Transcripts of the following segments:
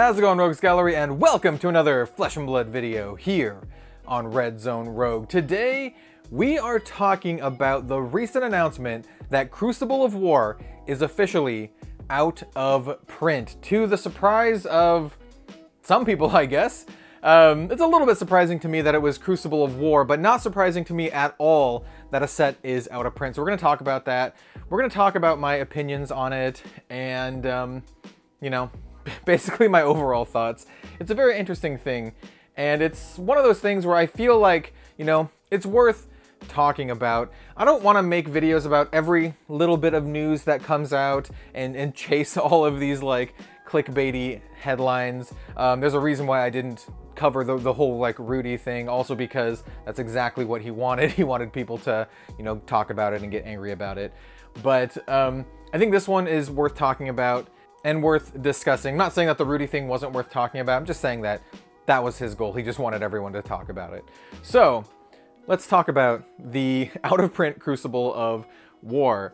How's it going, Rogues Gallery, and welcome to another Flesh and Blood video here on Red Zone Rogue. Today, we are talking about the recent announcement that Crucible of War is officially out of print, to the surprise of some people, I guess. Um, it's a little bit surprising to me that it was Crucible of War, but not surprising to me at all that a set is out of print. So we're going to talk about that. We're going to talk about my opinions on it, and, um, you know, basically my overall thoughts. It's a very interesting thing, and it's one of those things where I feel like, you know, it's worth talking about. I don't want to make videos about every little bit of news that comes out and, and chase all of these like clickbaity headlines. Um, there's a reason why I didn't cover the, the whole like Rudy thing also because that's exactly what he wanted. He wanted people to, you know, talk about it and get angry about it. But um, I think this one is worth talking about and worth discussing. I'm not saying that the Rudy thing wasn't worth talking about. I'm just saying that that was his goal. He just wanted everyone to talk about it. So let's talk about the out of print Crucible of War.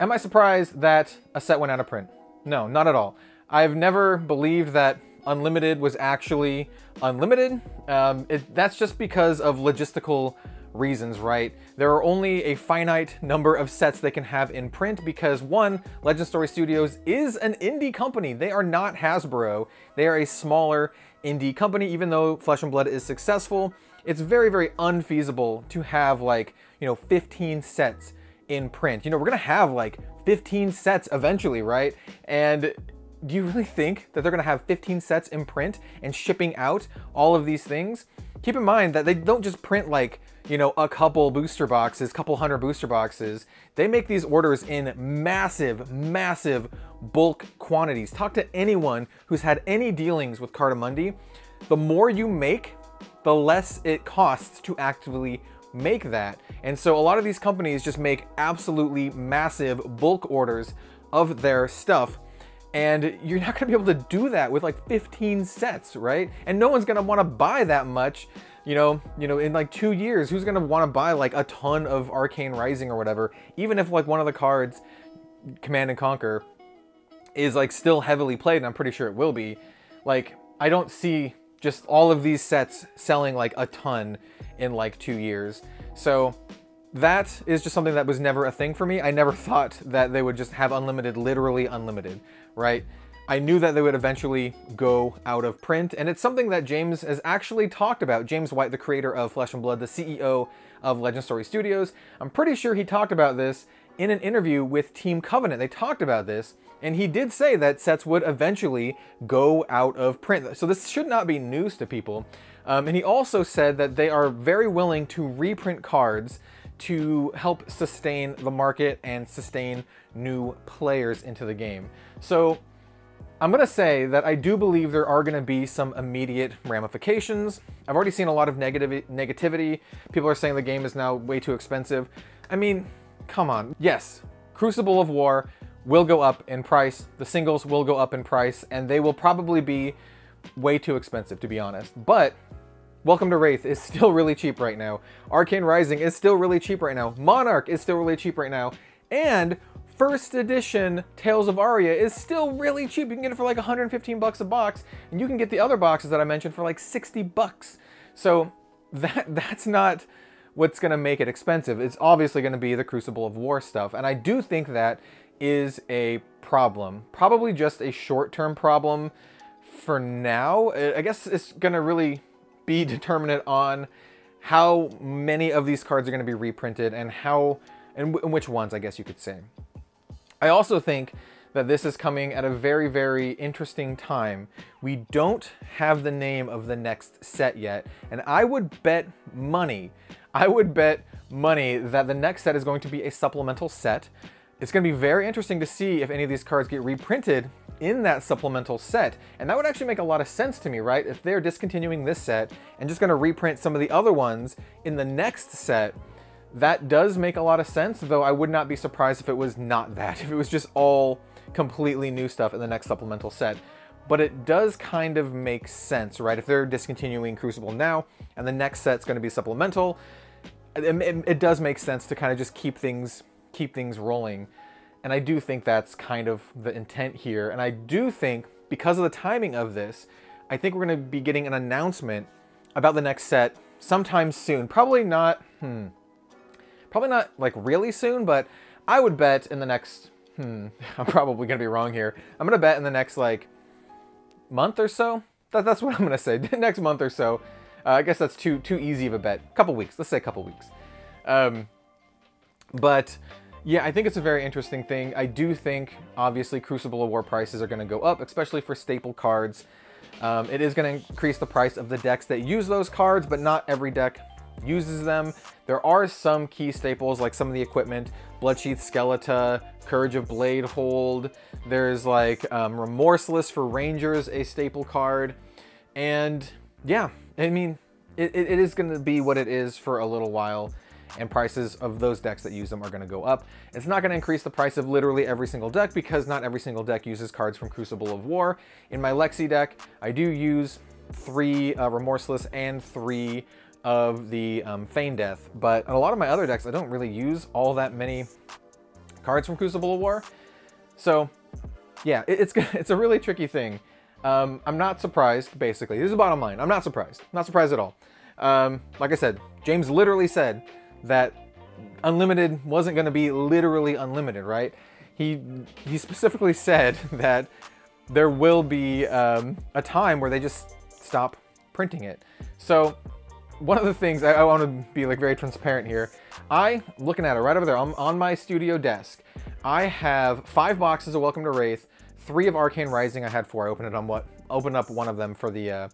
Am I surprised that a set went out of print? No, not at all. I've never believed that Unlimited was actually unlimited. Um, it, that's just because of logistical reasons, right? There are only a finite number of sets they can have in print because one, Legend Story Studios is an indie company. They are not Hasbro. They are a smaller indie company, even though Flesh and Blood is successful. It's very, very unfeasible to have like, you know, 15 sets in print. You know, we're gonna have like 15 sets eventually, right? And do you really think that they're gonna have 15 sets in print and shipping out all of these things? Keep in mind that they don't just print like, you know, a couple booster boxes, couple hundred booster boxes. They make these orders in massive, massive bulk quantities. Talk to anyone who's had any dealings with Cartamundi. The more you make, the less it costs to actively make that. And so a lot of these companies just make absolutely massive bulk orders of their stuff and you're not gonna be able to do that with like 15 sets, right? And no one's gonna wanna buy that much, you know, you know, in like two years, who's gonna wanna buy like a ton of Arcane Rising or whatever, even if like one of the cards, Command and Conquer, is like still heavily played, and I'm pretty sure it will be, like, I don't see just all of these sets selling like a ton in like two years. So that is just something that was never a thing for me. I never thought that they would just have unlimited, literally unlimited, right? I knew that they would eventually go out of print, and it's something that James has actually talked about. James White, the creator of Flesh and Blood, the CEO of Legend Story Studios, I'm pretty sure he talked about this in an interview with Team Covenant. They talked about this, and he did say that sets would eventually go out of print. So this should not be news to people. Um, and he also said that they are very willing to reprint cards to help sustain the market and sustain new players into the game. So I'm to say that I do believe there are to be some immediate ramifications. I've already seen a lot of negative negativity. People are saying the game is now way too expensive. I mean, come on. Yes, Crucible of War will go up in price. The singles will go up in price, and they will probably be way too expensive, to be honest. But Welcome to Rathe is still really cheap right now. Arcane Rising is still really cheap right now. Monarch is still really cheap right now. And first edition Tales of Aria is still really cheap. You can get it for like 115 bucks a box, and you can get the other boxes that I mentioned for like 60 bucks. So that that's not what's going to make it expensive. It's obviously going to be the Crucible of War stuff, and I do think that is a problem. Probably just a short-term problem for now. I guess it's going to really be determinant on how many of these cards are going to be reprinted and how and, and which ones, I guess you could say. I also think that this is coming at a very, very interesting time. We don't have the name of the next set yet, and I would bet money, I would bet money that the next set is going to be a supplemental set. It's going to be very interesting to see if any of these cards get reprinted in that supplemental set. And that would actually make a lot of sense to me, right? If they're discontinuing this set and just gonna reprint some of the other ones in the next set, that does make a lot of sense, though I would not be surprised if it was not that, if it was just all completely new stuff in the next supplemental set. But it does kind of make sense, right? If they're discontinuing Crucible now and the next set's gonna be supplemental, it, it, it does make sense to kind of just keep things keep things rolling. And I do think that's kind of the intent here. And I do think because of the timing of this, I think we're going to be getting an announcement about the next set sometime soon. Probably not, hmm, probably not like really soon, but I would bet in the next, hmm, I'm probably going to be wrong here. I'm going to bet in the next like month or so. That, that's what I'm going to say. next month or so. Uh, I guess that's too too easy of a bet. Couple weeks. Let's say a couple weeks. Um, but yeah, I think it's a very interesting thing. I do think, obviously, Crucible of War prices are going to go up, especially for staple cards. Um, it is going to increase the price of the decks that use those cards, but not every deck uses them. There are some key staples, like some of the equipment, Bloodsheath Skeleta, Courage of Bladehold. There's like um, Remorseless for Rangers, a staple card. And yeah, I mean, it, it is going to be what it is for a little while and prices of those decks that use them are going to go up. It's not going to increase the price of literally every single deck because not every single deck uses cards from Crucible of War. In my Lexi deck, I do use three uh, Remorseless and three of the um, Death, but a lot of my other decks, I don't really use all that many cards from Crucible of War. So yeah, it, it's, it's a really tricky thing. Um, I'm not surprised, basically. This is the bottom line. I'm not surprised. Not surprised at all. Um, like I said, James literally said that unlimited wasn't going to be literally unlimited, right? He he specifically said that there will be um, a time where they just stop printing it. So one of the things I, I want to be like very transparent here. I looking at it right over there on, on my studio desk. I have five boxes of Welcome to Rathe, three of Arcane Rising. I had four. I opened it on what opened up one of them for the uh,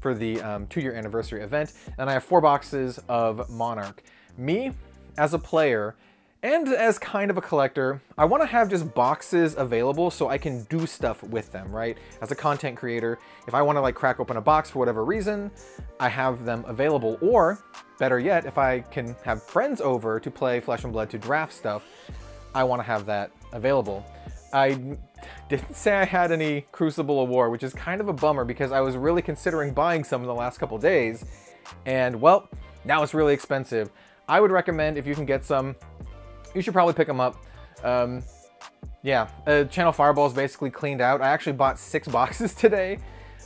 for the um, two-year anniversary event, and I have four boxes of Monarch me as a player and as kind of a collector, I want to have just boxes available so I can do stuff with them, right? As a content creator, if I want to like crack open a box for whatever reason, I have them available. Or better yet, if I can have friends over to play Flesh and Blood to draft stuff, I want to have that available. I didn't say I had any Crucible of War, which is kind of a bummer because I was really considering buying some in the last couple days. And well, now it's really expensive. I would recommend if you can get some, you should probably pick them up. Um, yeah, uh, Channel Fireball is basically cleaned out. I actually bought six boxes today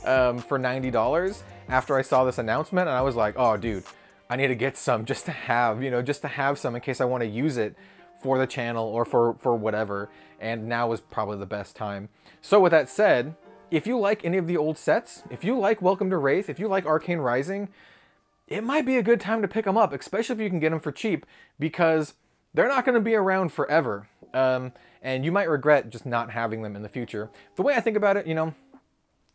um, for $90 after I saw this announcement, and I was like, oh, dude, I need to get some just to have, you know, just to have some in case I want to use it for the channel or for, for whatever, and now is probably the best time. So with that said, if you like any of the old sets, if you like Welcome to Rathe, if you like Arcane Rising, it might be a good time to pick them up, especially if you can get them for cheap, because they're not going to be around forever. Um, and you might regret just not having them in the future. The way I think about it, you know,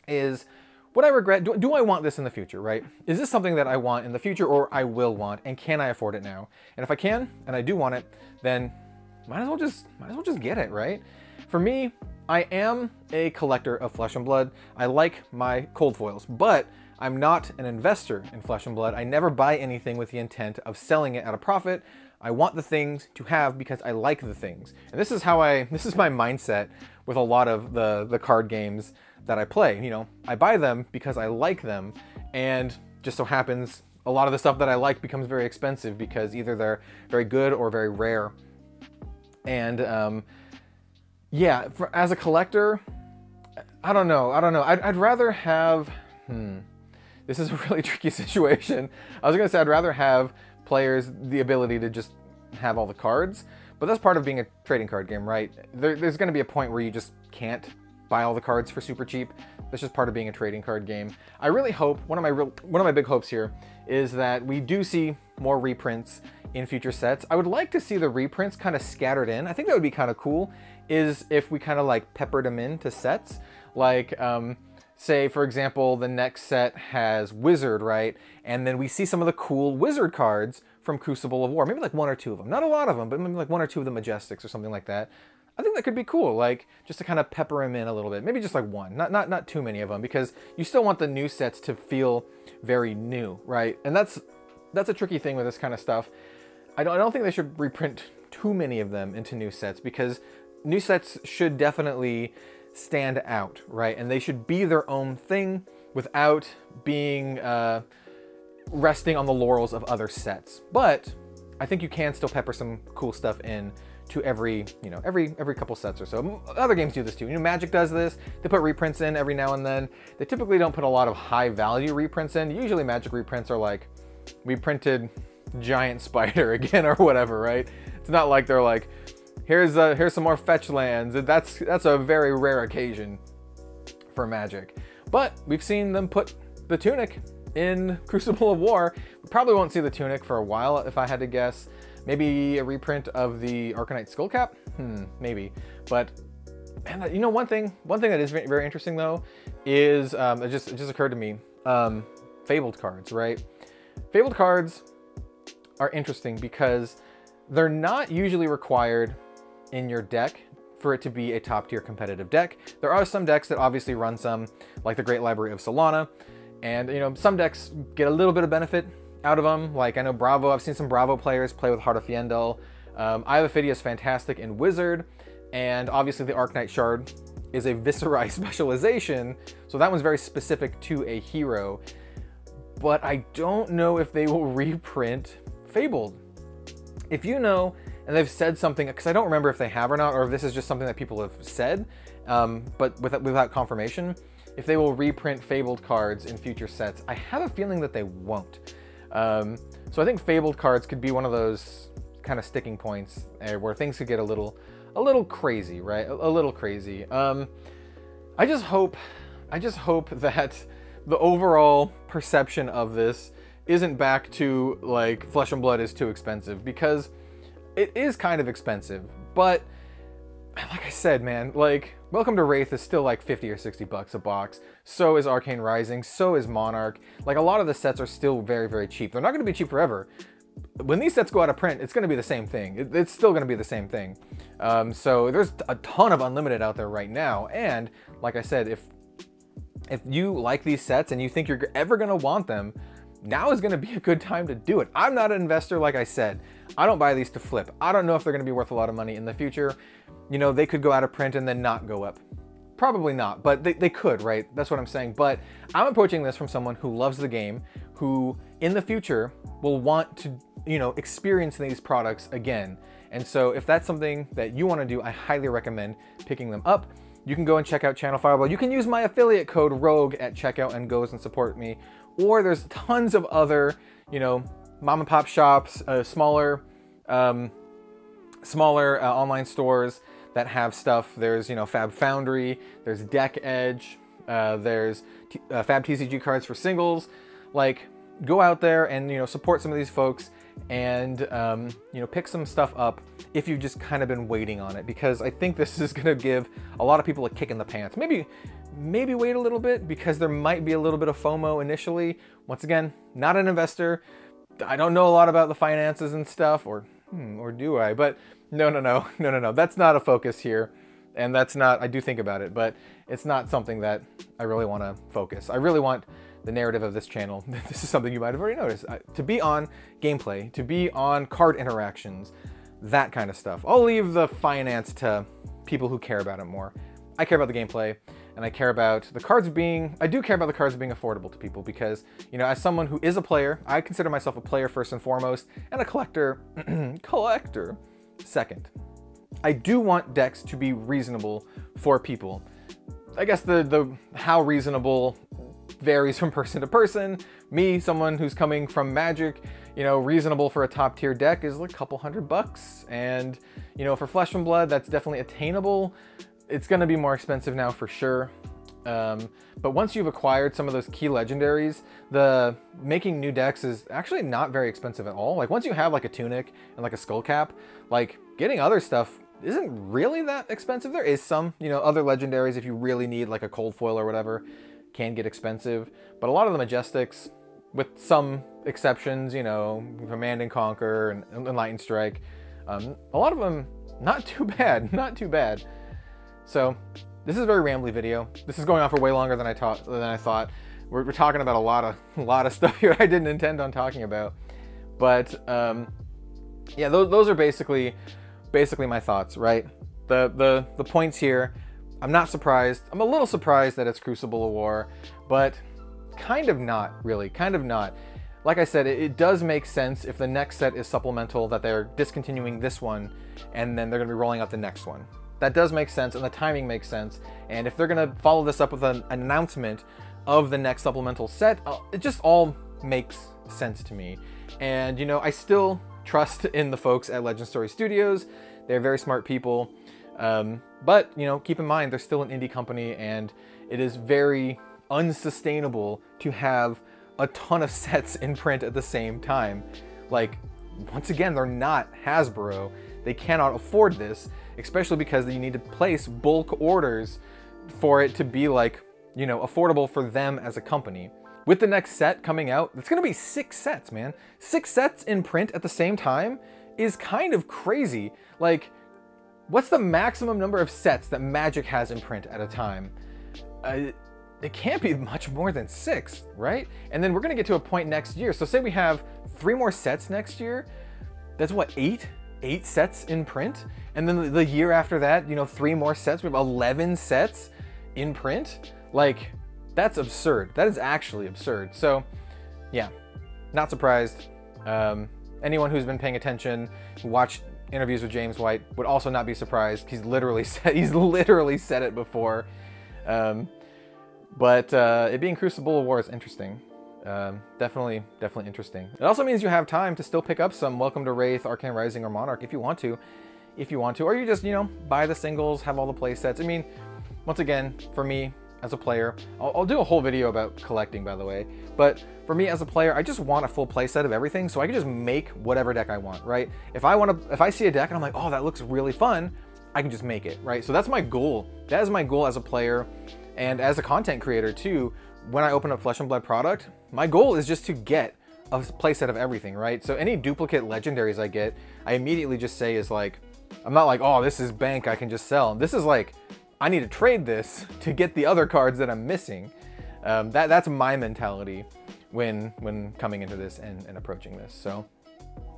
is what I regret, do, do, I want this in the future, right? Is this something that I want in the future or I will want, and can I afford it now? And if I can, and I do want it, then might as well just, might as well just get it, right? For me, I am a collector of flesh and blood. I like my cold foils, but I'm not an investor in Flesh and Blood. I never buy anything with the intent of selling it at a profit. I want the things to have because I like the things. And this is how I, this is my mindset with a lot of the, the card games that I play. You know, I buy them because I like them and just so happens a lot of the stuff that I like becomes very expensive because either they're very good or very rare. And um, yeah, for, as a collector, I don't know. I don't know. I'd, I'd rather have, hmm, this is a really tricky situation. I was gonna say I'd rather have players the ability to just have all the cards, but that's part of being a trading card game, right? There, there's gonna be a point where you just can't buy all the cards for super cheap. That's just part of being a trading card game. I really hope, one of my real, one of my big hopes here is that we do see more reprints in future sets. I would like to see the reprints kind of scattered in. I think that would be kind of cool is if we kind of like peppered them into sets. Like, um, say, for example, the next set has Wizard, right? And then we see some of the cool Wizard cards from Crucible of War. Maybe like one or two of them. Not a lot of them, but maybe like one or two of the Majestics or something like that. I think that could be cool, like just to kind of pepper them in a little bit. Maybe just like one, not not not too many of them, because you still want the new sets to feel very new, right? And that's that's a tricky thing with this kind of stuff. I don't I don't think they should reprint too many of them into new sets because new sets should definitely stand out, right? And they should be their own thing without being uh, resting on the laurels of other sets. But I think you can still pepper some cool stuff in to every, you know, every every couple sets or so. Other games do this too. You know, Magic does this. They put reprints in every now and then. They typically don't put a lot of high value reprints in. Usually Magic reprints are like, we printed giant spider again or whatever, right? It's not like they're like, here's uh, here's some more fetch lands. That's that's a very rare occasion for Magic. But we've seen them put the Tunic in Crucible of War. We probably won't see the Tunic for a while, if I had to guess. Maybe a reprint of the Arcanite Skullcap? Hmm, maybe. But man, you know, one thing, one thing that is very interesting though, is um, it just it just occurred to me. Um, Fabled cards, right? Fabled cards are interesting because they're not usually required in your deck for it to be a top tier competitive deck. There are some decks that obviously run some, like the Great Library of Solana, and you know some decks get a little bit of benefit out of them. Like I know Bravo, I've seen some Bravo players play with Heart of Fyendal. Um, Eye of Ophidia is fantastic in Wizard, and obviously the Arcanite Shard is a Viserai specialization, so that one's very specific to a hero. But I don't know if they will reprint Fabled. If you know, and they've said something, because I don't remember if they have or not, or if this is just something that people have said, um, but without, without confirmation, if they will reprint Fabled cards in future sets. I have a feeling that they won't. Um, so I think Fabled cards could be one of those kind of sticking points uh, where things could get a little, a little crazy, right? A, a little crazy. Um, I just hope, I just hope that the overall perception of this isn't back to like Flesh and Blood is too expensive because it is kind of expensive, but like I said, man, like Welcome to Rathe is still like 50 or 60 bucks a box. So is Arcane Rising, so is Monarch. Like a lot of the sets are still very, very cheap. They're not gonna be cheap forever. When these sets go out of print, it's gonna be the same thing. It's still gonna be the same thing. Um, so there's a ton of Unlimited out there right now. And like I said, if if you like these sets and you think you're ever gonna want them, now is going to be a good time to do it. I'm not an investor, like I said. I don't buy these to flip. I don't know if they're going to be worth a lot of money in the future. You know, they could go out of print and then not go up. Probably not, but they, they could, right? That's what I'm saying. But I'm approaching this from someone who loves the game, who in the future will want to, you know, experience these products again. And so if that's something that you want to do, I highly recommend picking them up. You can go and check out Channel Fireball. You can use my affiliate code ROGUE at checkout and goes and support me or there's tons of other, you know, mom and pop shops, uh, smaller, um, smaller uh, online stores that have stuff. There's, you know, Fab Foundry, there's Deck Edge, uh, there's T uh, Fab TCG cards for singles. Like, go out there and, you know, support some of these folks and, um, you know, pick some stuff up if you've just kind of been waiting on it because I think this is going to give a lot of people a kick in the pants. Maybe maybe wait a little bit because there might be a little bit of FOMO initially. Once again, not an investor. I don't know a lot about the finances and stuff, or hmm, or do I? But no, no, no, no, no, no. That's not a focus here, and that's not. I do think about it, but it's not something that I really want to focus. I really want the narrative of this channel. this is something you might have already noticed. to be on gameplay, to be on card interactions, that kind of stuff. I'll leave the finance to people who care about it more. I care about the gameplay and I care about the cards being, I do care about the cards being affordable to people because, you know, as someone who is a player, I consider myself a player first and foremost, and a collector, collector second. I do want decks to be reasonable for people. I guess the, the how reasonable varies from person to person. Me, someone who's coming from Magic, you know, reasonable for a top tier deck is like a couple hundred bucks. And, you know, for Flesh and Blood, that's definitely attainable it's going to be more expensive now for sure. Um, but once you've acquired some of those key legendaries, the making new decks is actually not very expensive at all. Like once you have like a tunic and like a skull cap, like getting other stuff isn't really that expensive. There is some, you know, other legendaries if you really need like a cold foil or whatever can get expensive. But a lot of the Majestics, with some exceptions, you know, Command and Conquer and, Enlightened Strike, um, a lot of them not too bad, not too bad. So this is a very rambly video. This is going on for way longer than I, taught, than I thought. We're, we're, talking about a lot of a lot of stuff here I didn't intend on talking about. But um, yeah, those, those are basically basically my thoughts, right? The, the, the points here, I'm not surprised. I'm a little surprised that it's Crucible of War, but kind of not, really, kind of not. like I said, it, does make sense if the next set is supplemental that they're discontinuing this one and then they're going to be rolling out the next one. That does make sense and the timing makes sense. And if they're going to follow this up with an announcement of the next supplemental set, uh, it just all makes sense to me. And you know, I still trust in the folks at Legend Story Studios. They're very smart people. Um, but you know, keep in mind they're still an indie company and it is very unsustainable to have a ton of sets in print at the same time. Like, once again, they're not Hasbro. They cannot afford this, especially because you need to place bulk orders for it to be like, you know, affordable for them as a company. With the next set coming out, it's gonna be six sets, man. Six sets in print at the same time is kind of crazy. Like, what's the maximum number of sets that Magic has in print at a time? Uh, it can't be much more than six, right? And then we're gonna get to a point next year. So say we have three more sets next year. That's what, eight? Eight sets in print? And then the year after that, you know, three more sets. We have 11 sets in print. Like, that's absurd. That is actually absurd. So, yeah, not surprised. Um, anyone who's been paying attention, who watched interviews with James White, would also not be surprised. He's literally said he's literally said it before. Um, but uh, it being Crucible of War is interesting. Um, definitely, definitely interesting. It also means you have time to still pick up some Welcome to Rathe, Arcane Rising, or Monarch if you want to. If you want to. Or you just, you know, buy the singles, have all the play sets. I mean, once again, for me, as a player, I'll, I'll, do a whole video about collecting, by the way. But for me as a player, I just want a full play set of everything, so I can just make whatever deck I want, right? If I want to, if I see a deck and I'm like, oh, that looks really fun, I can just make it, right? So that's my goal. That is my goal as a player. And as a content creator too, when I open up Flesh and Blood product, my goal is just to get a playset of everything, right? So any duplicate legendaries I get, I immediately just say is like, I'm not like, oh, this is bank I can just sell. This is like, I need to trade this to get the other cards that I'm missing. Um, that, that's my mentality when, when coming into this and, and approaching this. So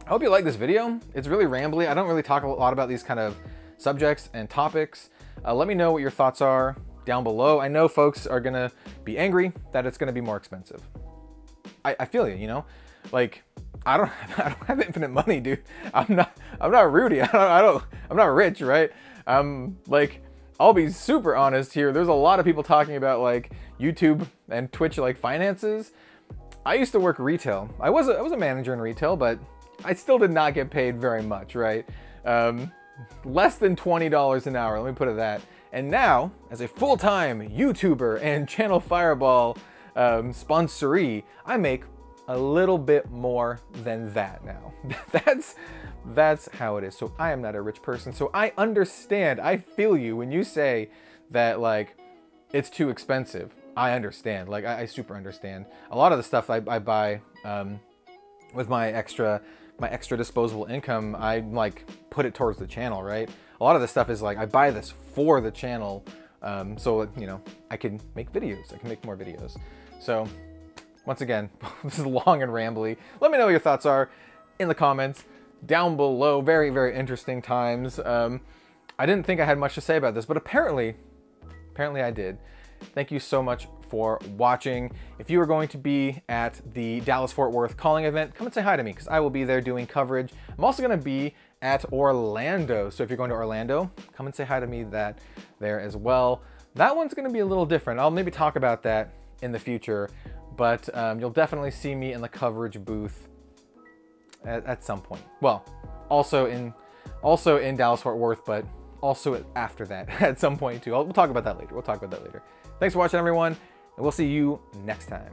I hope you like this video. It's really rambly. I don't really talk a lot about these kind of subjects and topics. Uh, let me know what your thoughts are down below. I know folks are gonna be angry that it's gonna be more expensive. I, I feel you, you know? Like, I don't, I don't have infinite money, dude. I'm not, I'm not Rudy. I don't, I don't, I'm not rich, right? I'm like, I'll be super honest here. There's a lot of people talking about like YouTube and Twitch like finances. I used to work retail. I was a, I was a manager in retail, but I still did not get paid very much, right? Um, less than $20 an hour, let me put it that. And now, as a full-time YouTuber and Channel Fireball um, sponsoree, I make a little bit more than that now. that's that's how it is. So I am not a rich person. So I understand. I feel you when you say that like it's too expensive. I understand. Like I, I super understand. A lot of the stuff I, I buy um, with my extra my extra disposable income, I like put it towards the channel, right? A lot of the stuff is like, I buy this for the channel. Um, so, you know, I can make videos, I can make more videos. So once again, this is long and rambly. Let me know what your thoughts are in the comments down below. Very, very interesting times. Um, I didn't think I had much to say about this, but apparently, apparently I did. Thank you so much for watching. If you are going to be at the Dallas-Fort Worth calling event, come and say hi to me because I will be there doing coverage. I'm also going to be at Orlando. So if you're going to Orlando, come and say hi to me that there as well. That one's going to be a little different. I'll maybe talk about that in the future, but um, you'll definitely see me in the coverage booth at, at some point. Well, also in also in Dallas-Fort Worth, but also after that at some point too. I'll, we'll talk about that later. We'll talk about that later. Thanks for watching, everyone and we'll see you next time.